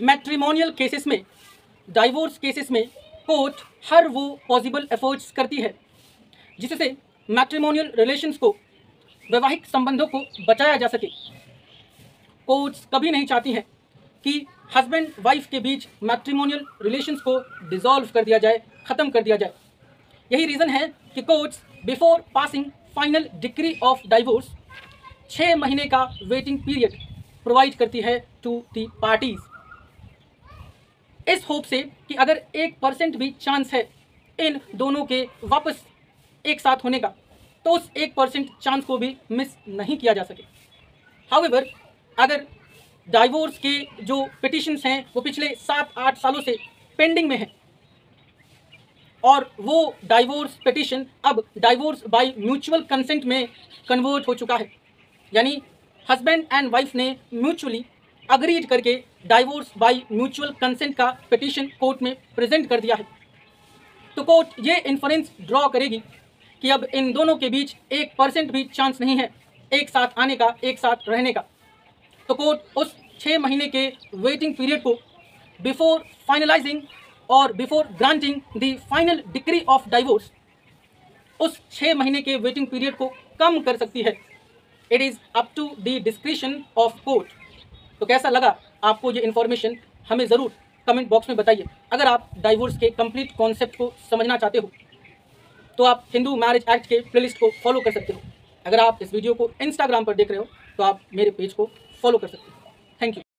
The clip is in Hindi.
मैट्रिमोनियल केसेस में डाइवोर्स केसेस में कोर्ट हर वो पॉसिबल एफर्ट्स करती है, जिससे मैट्रिमोनियल रिलेशंस को, वैवाहिक संबंधों को बचाया जा सके। कोर्ट्स कभी नहीं चाहती हैं कि हस्बैंड वाइफ के बीच मैट्रिमोनियल रिलेशंस को डिसॉल्व कर दिया जाए, ख़त्म कर दिया जाए। यही रीज़न है कि courts before passing final decree of divorce छः महीने का वेटिंग पीरियड प्रोवाइड करती है टू दी पार्टीज़ इस होप से कि अगर एक परसेंट भी चांस है इन दोनों के वापस एक साथ होने का तो उस एक परसेंट चांस को भी मिस नहीं किया जा सके। हाउएवर अगर डाइवोर्स के जो पिटिशन्स हैं, वो पिछले सात, आठ सालों से पेंडिंग में हैं, और वो डाइवोर्स पिटिशन अब डाइवोर्स बाय म्यूचुअल कंसेंट में कन्वर्ट हो चुका है, यानी हस्बैंड एंड वाइफ ने म्यूचुअली अग्रीड करके डाइवोर्स बाय म्यूचुअल कंसेंट का पिटिशन कोर्ट में प्रेजेंट कर दिया है। तो कोर्ट ये इन्फ्रेंस ड्रॉ करेगी कि अब इन दोनों के बीच एक परसेंट भी चांस नहीं है एक साथ आने का, एक साथ रहने का। तो कोर्ट उस छः महीने के वेटिंग पीरियड को बिफोर फाइनलाइजिंग और before granting the final decree of divorce उस छः महीने के वेटिंग पीरियड को कम कर सकती है। It is up to the description of court तो कैसा लगा? आपको ये इन्फॉर्मेशन हमें ज़रूर कमेंट बॉक्स में बताइए। अगर आप डाइवोर्स के कंप्लीट कॉन्सेप्ट को समझना चाहते हो तो आप हिंदू मैरिज एक्ट के प्लेलिस्ट को फॉलो कर सकते हो। अगर आप इस वीडियो को इंस्टाग्राम पर देख रहे हो तो आप मेरे पेज को फॉलो कर सकते हो।